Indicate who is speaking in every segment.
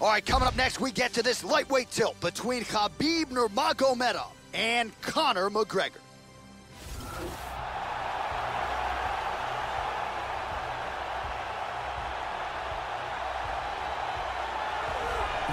Speaker 1: All right, coming up next, we get to this lightweight tilt between Khabib Nurmagomedov and Conor McGregor.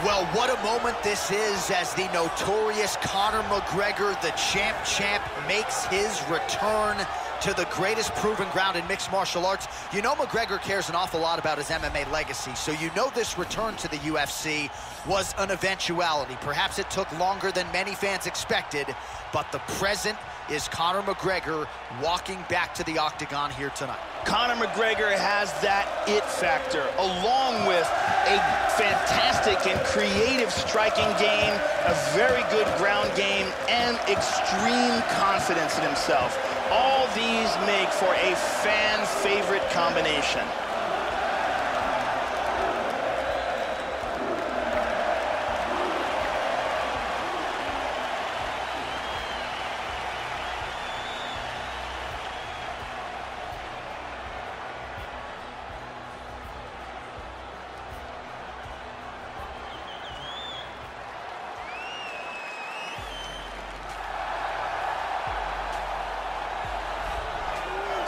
Speaker 1: Well, what a moment this is as the notorious Conor McGregor, the champ champ, makes his return to the greatest proven ground in mixed martial arts. You know McGregor cares an awful lot about his MMA legacy, so you know this return to the UFC was an eventuality. Perhaps it took longer than many fans expected, but the present is Conor McGregor walking back to the octagon here tonight.
Speaker 2: Conor McGregor has that it factor, along with a fantastic and creative striking game, a very good ground game, and extreme confidence in himself. All these make for a fan favorite combination.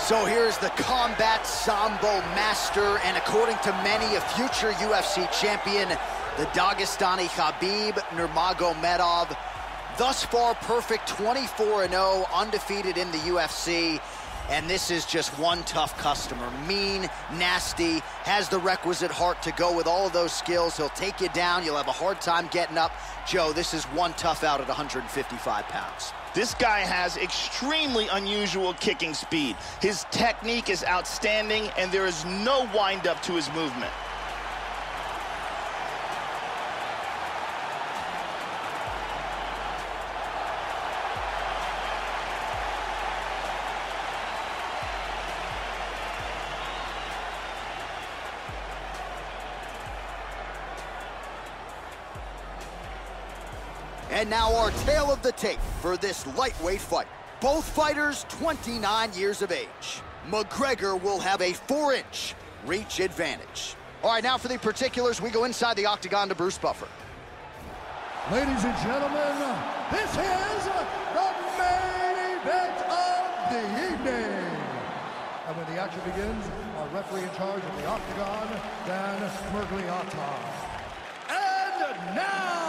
Speaker 1: So here's the combat sambo master, and according to many, a future UFC champion, the Dagestani Khabib Nurmagomedov. Thus far, perfect 24-0, undefeated in the UFC. And this is just one tough customer. Mean, nasty, has the requisite heart to go with all of those skills. He'll take you down. You'll have a hard time getting up. Joe, this is one tough out at 155 pounds.
Speaker 2: This guy has extremely unusual kicking speed. His technique is outstanding, and there is no windup to his movement.
Speaker 1: Now our tale of the tape for this lightweight fight. Both fighters 29 years of age. McGregor will have a four-inch reach advantage. All right, now for the particulars, we go inside the octagon to Bruce Buffer.
Speaker 3: Ladies and gentlemen, this is the main event of the evening. And when the action begins, our referee in charge of the octagon, Dan Miragliotta. And now,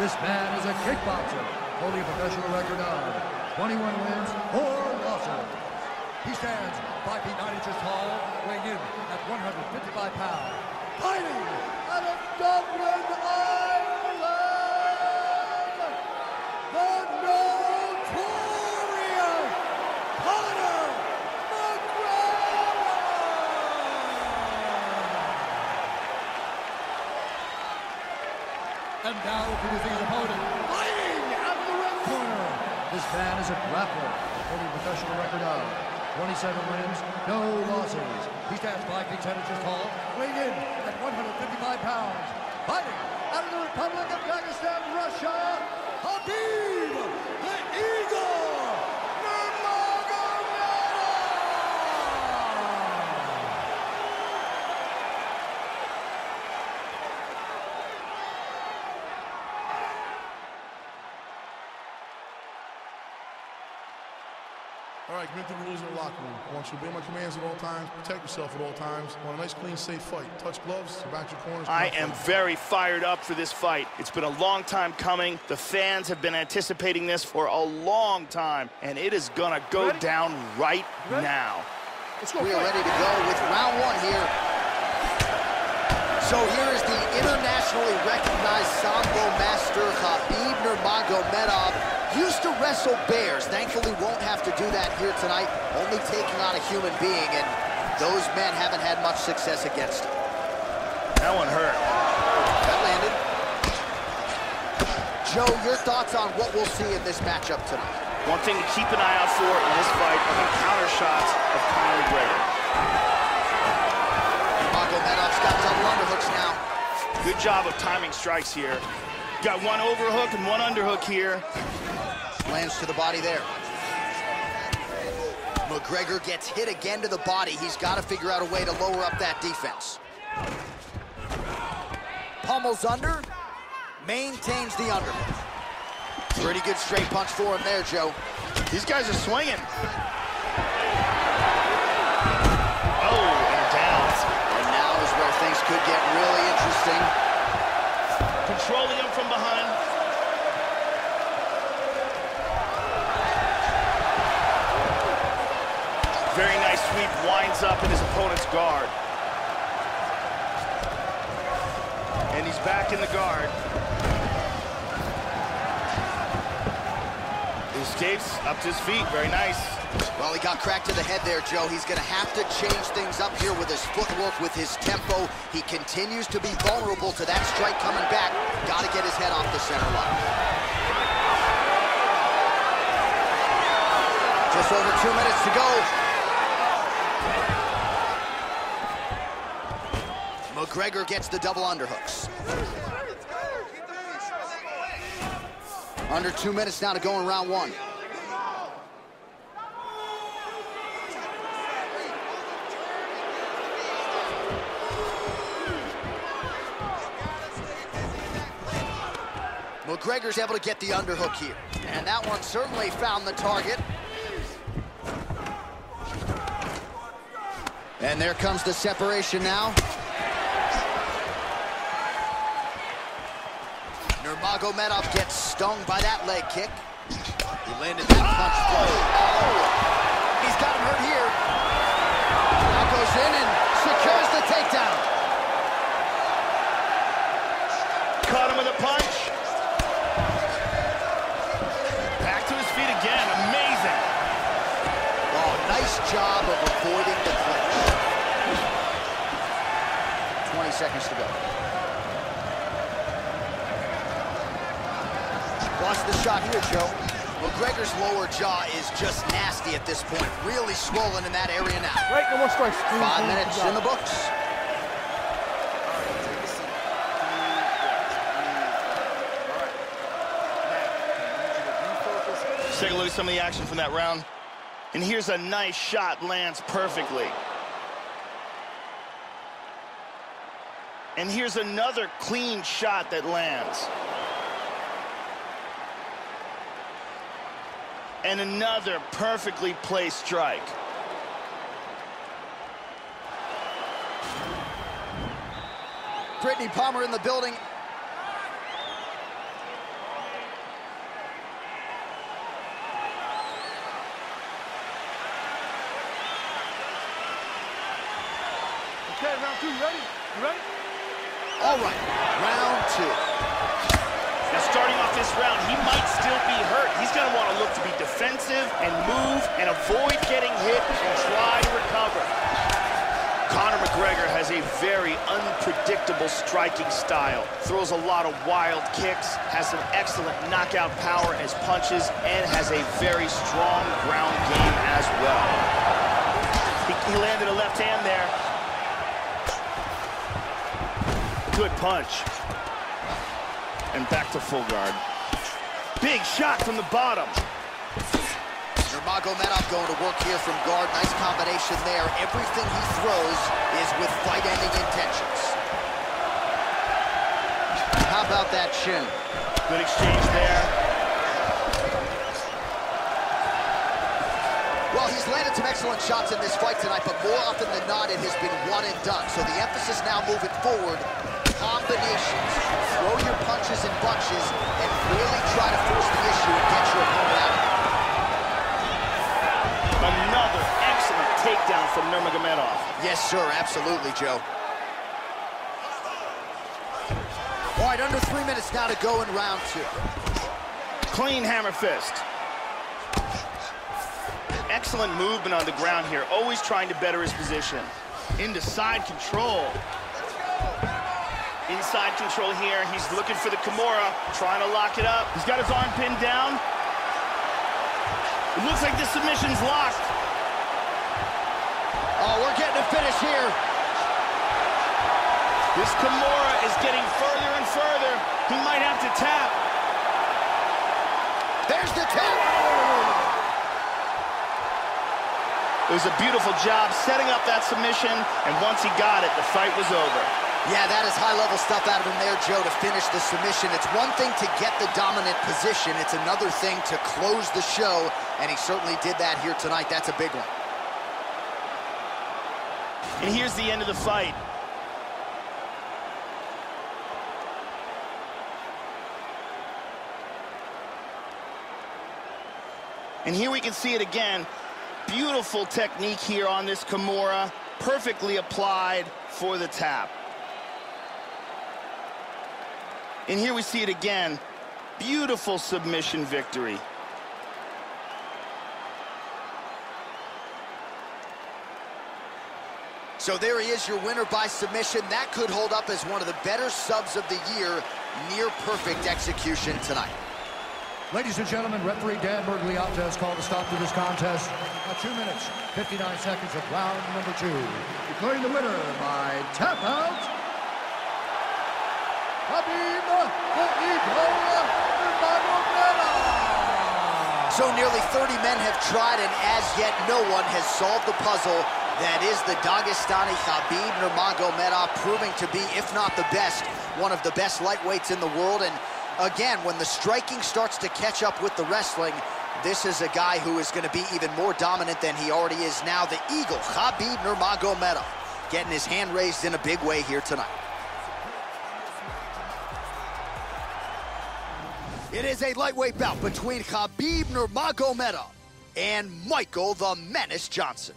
Speaker 3: This man is a kickboxer, holding a professional record of 21 wins, 4 losses. He stands 5 feet 9 inches tall, weighing in at 155 pounds. Fighting His opponent, fighting out of the red corner. This man is a grappler, holding a professional record of 27 wins, no losses. He stands 5 feet 10 inches tall, weighing in at 155 pounds. Fighting out of the Republic of Dagestan, Russia, Khabib the Eagle Nurmagomedov!
Speaker 4: All right, commit to the rules in the locker room. I want you to obey my commands at all times, protect yourself at all times. I want a nice, clean, safe fight. Touch gloves, back your corners.
Speaker 2: I am
Speaker 4: fight.
Speaker 2: very fired up for this fight. It's been a long time coming. The fans have been anticipating this for a long time, and it is gonna go down right now.
Speaker 1: We are ready to go with round one here. So here is the internationally recognized Sambo master, Khabib Nurmagomedov. Used to wrestle bears, thankfully won't have to do that here tonight, only taking on a human being, and those men haven't had much success against him.
Speaker 2: That one hurt.
Speaker 1: That landed. Joe, your thoughts on what we'll see in this matchup tonight?
Speaker 2: One thing to keep an eye out for in this fight are the counter shots of Conor McGregor.
Speaker 1: Magomedov's got double underhooks now.
Speaker 2: Good job of timing strikes here. Got one overhook and one underhook here.
Speaker 1: Lands to the body there. McGregor gets hit again to the body. He's got to figure out a way to lower up that defense. Pummels under, maintains the underhook. Pretty good straight punch for him there, Joe.
Speaker 2: These guys are swinging. Oh, and down.
Speaker 1: And now is where things could get really interesting.
Speaker 2: Controlling him from behind. Winds up in his opponent's guard. And he's back in the guard. He escapes up to his feet, very nice.
Speaker 1: Well, he got cracked to the head there, Joe. He's going to have to change things up here with his footwork, with his tempo. He continues to be vulnerable to that strike coming back. Got to get his head off the center line. Just over two minutes to go. McGregor gets the double underhooks. Under two minutes now to go in round one. McGregor's able to get the underhook here. And that one certainly found the target. And there comes the separation now. Nurmagomedov gets stung by that leg kick. He landed that punch flush. Oh! He's got him hurt here. Really swollen in that area now.
Speaker 5: Right, no more strikes.
Speaker 1: Five minutes in the books.
Speaker 2: Let's take a look at some of the action from that round. And here's a nice shot, lands perfectly. And here's another clean shot that lands. And another perfectly placed strike.
Speaker 1: Brittany Palmer in the building.
Speaker 5: Okay, round two, you ready? You ready?
Speaker 1: All right, round two.
Speaker 2: Now starting off this round, he might still be hurt. He's gonna wanna look to be defensive and move and avoid getting hit and try to recover. Conor McGregor has a very unpredictable striking style. Throws a lot of wild kicks, has some excellent knockout power as punches, and has a very strong ground game as well. He, he landed a left hand there. Good punch. And back to full guard. Big shot from the bottom.
Speaker 1: Nurmagomedov going to work here from guard. Nice combination there. Everything he throws is with fight-ending intentions. How about that shin?
Speaker 2: Good exchange there.
Speaker 1: Well, he's landed some excellent shots in this fight tonight, but more often than not, it has been one and done. So the emphasis now moving forward, combinations. Throw your punches in bunches and really try to force the issue and get your opponent out.
Speaker 2: Takedown from Nurmagomedov.
Speaker 1: Yes, sir, absolutely, Joe. All right, under three minutes now to go in round two.
Speaker 2: Clean hammer fist. Excellent movement on the ground here, always trying to better his position. Into side control. Inside control here. He's looking for the Kimura, trying to lock it up. He's got his arm pinned down. It looks like the submission's locked.
Speaker 1: Finish here.
Speaker 2: This Kimura is getting further and further. He might have to tap.
Speaker 1: There's the tap.
Speaker 2: It was a beautiful job setting up that submission, and once he got it, the fight was over.
Speaker 1: Yeah, that is high-level stuff out of him there, Joe, to finish the submission. It's one thing to get the dominant position. It's another thing to close the show, and he certainly did that here tonight. That's a big one.
Speaker 2: And here's the end of the fight. And here we can see it again. Beautiful technique here on this Kimura. Perfectly applied for the tap. And here we see it again. Beautiful submission victory.
Speaker 1: So there he is, your winner by submission. That could hold up as one of the better subs of the year. Near perfect execution tonight.
Speaker 3: Ladies and gentlemen, referee Dan Miragliotta has called a stop to this contest 2 minutes, 59 seconds of round number two. Declaring the winner by tap out, Khabib the Eagle Nurmagomedov.
Speaker 1: So nearly 30 men have tried, and as yet no one has solved the puzzle that is the Dagestani Khabib Nurmagomedov, proving to be, if not the best, one of the best lightweights in the world. And again, when the striking starts to catch up with the wrestling, this is a guy who is going to be even more dominant than he already is now. The Eagle, Khabib Nurmagomedov, getting his hand raised in a big way here tonight. It is a lightweight bout between Khabib Nurmagomedov and Michael the Menace Johnson.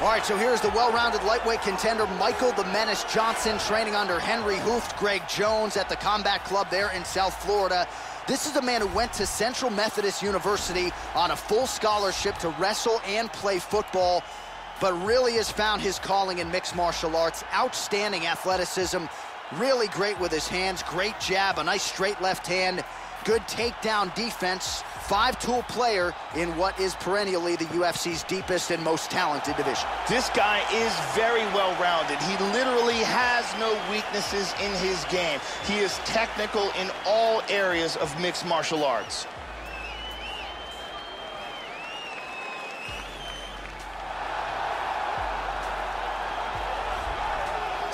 Speaker 1: All right, so here's the well-rounded lightweight contender, Michael the Menace Johnson, training under Henri Hooft, Greg Jones at the Combat Club there in South Florida. This is a man who went to Central Methodist University on a full scholarship to wrestle and play football, but really has found his calling in mixed martial arts. Outstanding athleticism, really great with his hands, great jab, a nice straight left hand, good takedown defense, five-tool player in what is perennially the UFC's deepest and most talented division.
Speaker 2: This guy is very well-rounded. He literally has no weaknesses in his game. He is technical in all areas of mixed martial arts.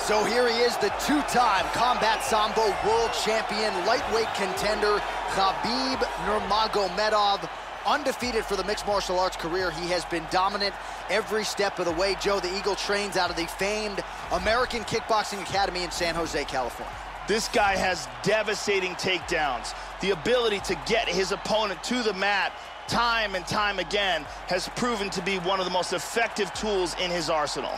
Speaker 1: So here he is, the two-time Combat Sambo World Champion, lightweight contender, Khabib Nurmagomedov. Undefeated for the mixed martial arts career, he has been dominant every step of the way. Joe, the Eagle trains out of the famed American Kickboxing Academy in San Jose, California.
Speaker 2: This guy has devastating takedowns. The ability to get his opponent to the mat time and time again has proven to be one of the most effective tools in his arsenal.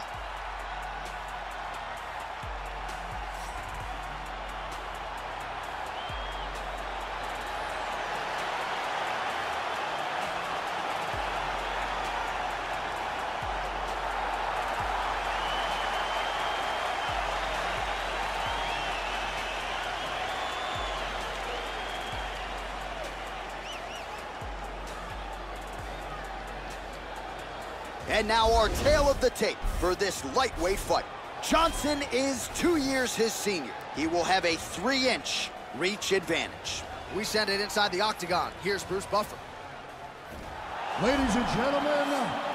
Speaker 1: And now our tale of the tape for this lightweight fight. Johnson is two years his senior. He will have a three-inch reach advantage. We send it inside the octagon. Here's Bruce Buffer.
Speaker 3: Ladies and gentlemen,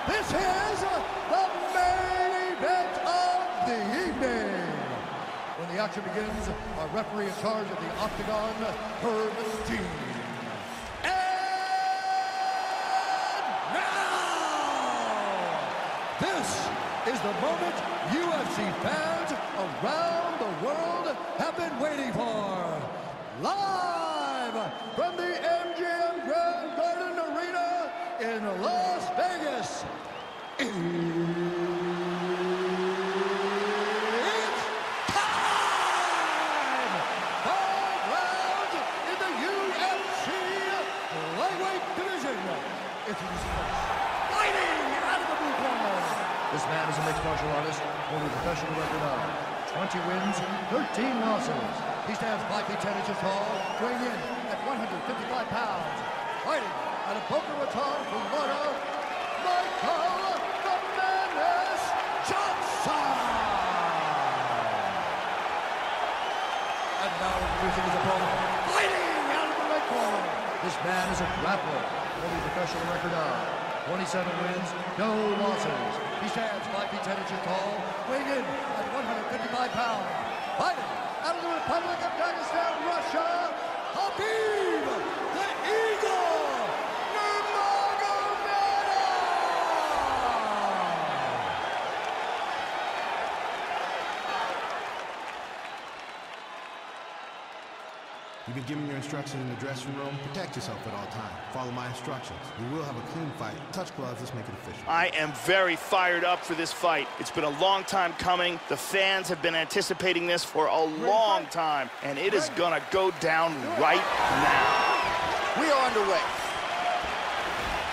Speaker 3: this is the main event of the evening. When the action begins, our referee in charge of the octagon, Herb Dean. And now, this is the moment UFC fans around the world have been waiting for. Live from the This man is a mixed martial artist holding a professional record of 20 wins, 13 losses. He stands 5 feet 10 inches tall, weighing in at 155 pounds. Fighting out of Boca Raton, Florida, Michael the Menace Johnson! And now introducing his opponent, fighting out of the red corner. This man is a grappler, holding a professional record of 27 wins, no losses. He stands 5 feet 10 inches tall, weighing in at 155 pounds. Fighting out of the Republic of Dagestan, Russia, Khabib the Eagle Nurmagomedov!
Speaker 6: You've been given your instructions in the dressing room. Protect yourself at all times. Follow my instructions. We will have a clean fight. Touch gloves. Let's make it official.
Speaker 2: I am very fired up for this fight. It's been a long time coming. The fans have been anticipating this for a long time, and it is gonna go down right now.
Speaker 1: We are underway.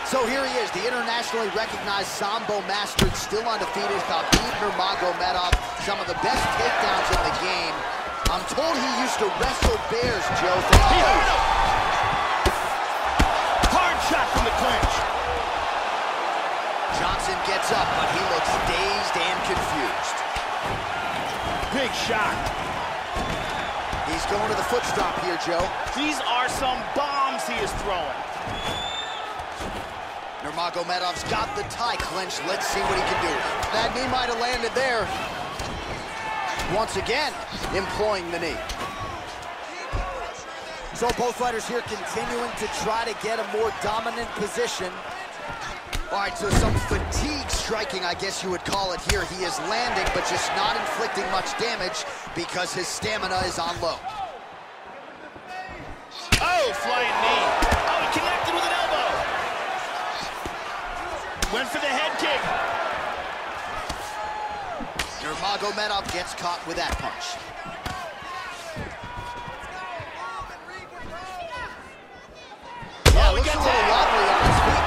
Speaker 1: So here he is, the internationally recognized Sambo master, still undefeated, Khabib Nurmagomedov. Some of the best takedowns in the game. I'm told he used to wrestle bears, Joe.
Speaker 2: He hurt him. Hard shot from the clinch.
Speaker 1: Johnson gets up, but he looks dazed and confused.
Speaker 2: Big shot.
Speaker 1: He's going to the foot stomp here, Joe.
Speaker 2: These are some bombs he is throwing.
Speaker 1: Nurmagomedov's got the tie clenched. Let's see what he can do. That knee might have landed there. Once again, employing the knee. So both fighters here continuing to try to get a more dominant position. All right, so some fatigue striking, I guess you would call it here. He is landing, but just not inflicting much damage because his stamina is on low.
Speaker 2: Oh, flying knee. Oh, he connected with an elbow. Went for the head kick.
Speaker 1: Nurmagomedov gets caught with that punch.
Speaker 2: Oh, we
Speaker 1: looks
Speaker 2: got
Speaker 1: a little
Speaker 2: tagged.
Speaker 1: wobbly on his feet.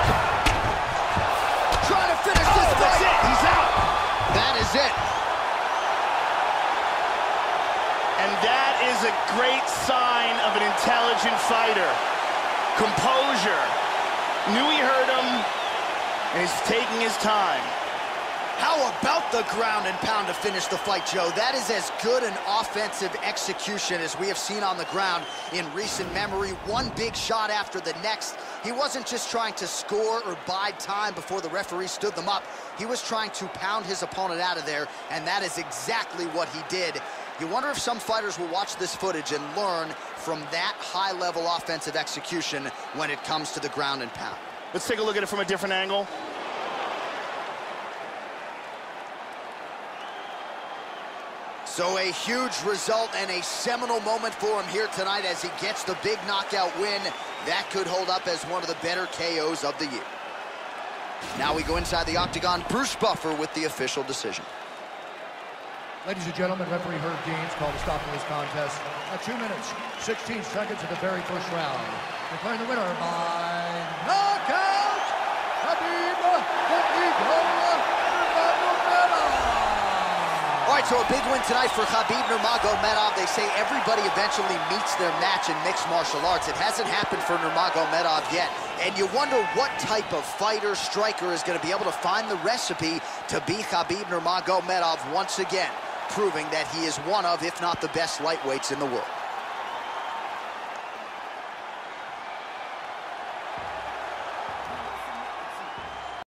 Speaker 1: Trying to finish oh, this
Speaker 2: Oh, that's
Speaker 1: fight.
Speaker 2: it. He's out.
Speaker 1: That is it.
Speaker 2: And that is a great sign of an intelligent fighter. Composure. Knew he hurt him, and he's taking his time.
Speaker 1: How about the ground and pound to finish the fight, Joe? That is as good an offensive execution as we have seen on the ground in recent memory. One big shot after the next. He wasn't just trying to score or buy time before the referee stood them up. He was trying to pound his opponent out of there, and that is exactly what he did. You wonder if some fighters will watch this footage and learn from that high-level offensive execution when it comes to the ground and pound.
Speaker 2: Let's take a look at it from a different angle.
Speaker 1: So a huge result and a seminal moment for him here tonight as he gets the big knockout win. That could hold up as one of the better KOs of the year. Now we go inside the octagon. Bruce Buffer with the official decision.
Speaker 3: Ladies and gentlemen, referee Herb Deans called a stop to this contest at 2 minutes, 16 seconds of the very first round. Declaring the winner by knockout, Khabib the Eagle
Speaker 1: All right, so a big win tonight for Khabib Nurmagomedov. They say everybody eventually meets their match in mixed martial arts. It hasn't happened for Nurmagomedov yet. And you wonder what type of fighter, striker is going to be able to find the recipe to beat Khabib Nurmagomedov once again, proving that he is one of, if not the best lightweights in the world.